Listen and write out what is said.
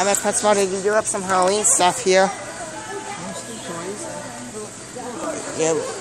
I'm at PetSmart. They do have some Halloween stuff here. Yeah.